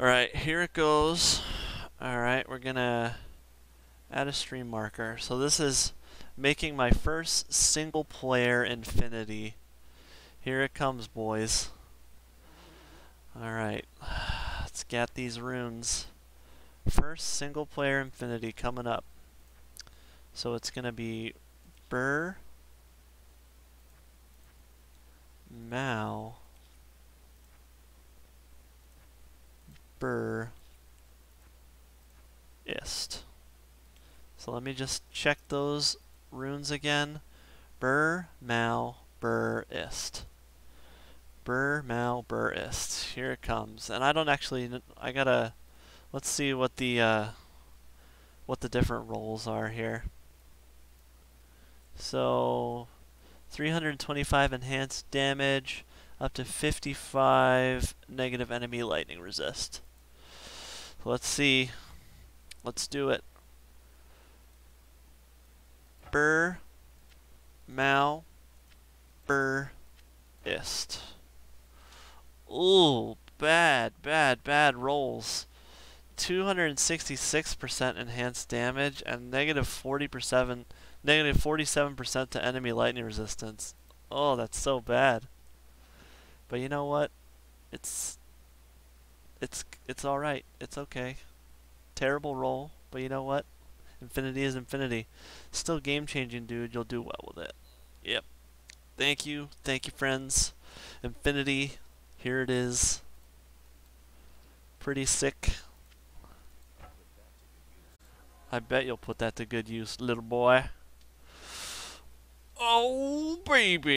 Alright, here it goes. Alright, we're gonna add a stream marker. So this is making my first single player infinity. Here it comes, boys. Alright, let's get these runes. First single player infinity coming up. So it's gonna be Ber Mal Ber Ist. So let me just check those runes again. Ber, Mal, Ber, Ist. Ber, Mal, Ber, Ist. Here it comes. And I don't actually, I gotta, let's see what the, uh, what the different rolls are here. So, 325 enhanced damage, up to 55 negative enemy lightning resist. So let's see. Let's do it. Ber, Mal, Ber, Ist. Ooh, bad, bad, bad rolls. 266% enhanced damage and negative 40% negative 47% to enemy lightning resistance. Oh, that's so bad. But you know what? It's it's it's all right. It's okay. Terrible roll, but you know what? Infinity is infinity. Still game changing, dude. You'll do well with it. Yep. Thank you. Thank you, friends. Infinity. Here it is. Pretty sick. I bet you'll put that to good use, little boy. Oh, baby.